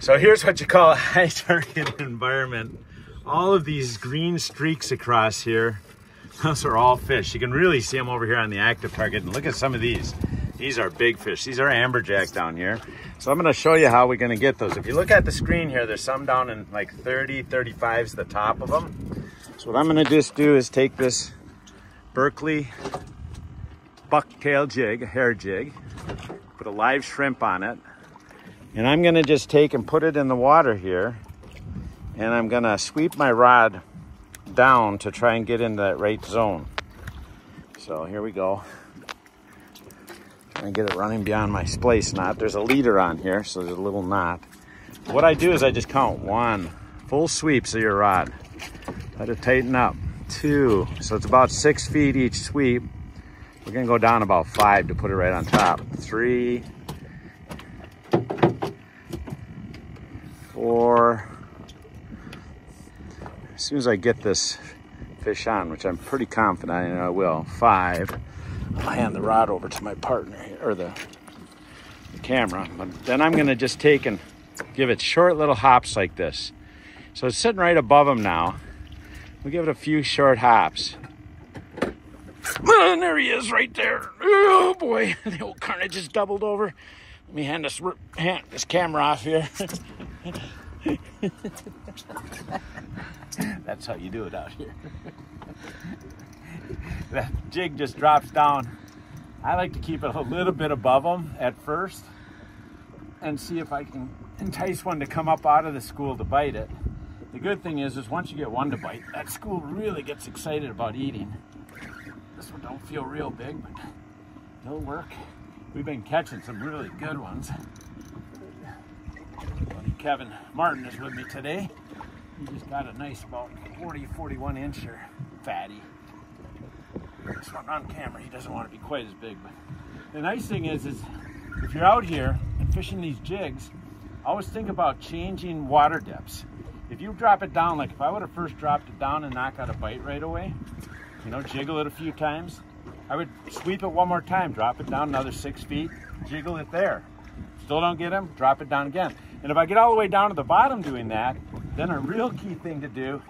So here's what you call a high target environment. All of these green streaks across here, those are all fish. You can really see them over here on the active target. And look at some of these. These are big fish. These are amberjack down here. So I'm gonna show you how we're gonna get those. If you look at the screen here, there's some down in like 30, 35's the top of them. So what I'm gonna just do is take this Berkley bucktail jig, a hair jig, put a live shrimp on it, and I'm gonna just take and put it in the water here, and I'm gonna sweep my rod down to try and get into that right zone. So here we go. Try And get it running beyond my splice knot. There's a leader on here, so there's a little knot. What I do is I just count one, full sweeps of your rod. Let it tighten up. Two, so it's about six feet each sweep. We're gonna go down about five to put it right on top. Three, four. As soon as I get this fish on, which I'm pretty confident I will, five. I'll hand the rod over to my partner here, or the, the camera. But then I'm gonna just take and give it short little hops like this. So it's sitting right above him now. We'll give it a few short hops. And there he is right there. Oh boy, the old carnage just doubled over. Let me hand this, hand this camera off here. That's how you do it out here. that jig just drops down. I like to keep it a little bit above them at first and see if I can entice one to come up out of the school to bite it. The good thing is, is once you get one to bite, that school really gets excited about eating. This one don't feel real big, but it'll work. We've been catching some really good ones. Kevin Martin is with me today. He just got a nice about 40, 41 incher fatty. This one on camera, he doesn't want to be quite as big. But the nice thing is, is if you're out here and fishing these jigs, always think about changing water depths. If you drop it down, like if I would have first dropped it down and not got a bite right away, you know, jiggle it a few times, I would sweep it one more time, drop it down another six feet, jiggle it there. Still don't get him, drop it down again. And if I get all the way down to the bottom doing that, then a real key thing to do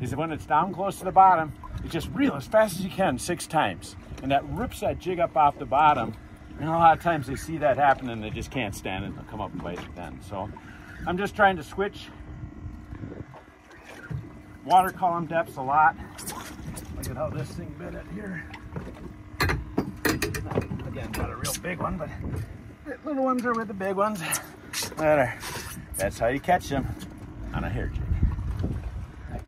is when it's down close to the bottom, you just reel as fast as you can six times. And that rips that jig up off the bottom. And a lot of times they see that happen and they just can't stand it and they'll come up and bite it then. So I'm just trying to switch water column depths a lot. Look at how this thing bit it here. Again, not a real big one, but the little ones are with the big ones. That are, that's how you catch them on a hair jig.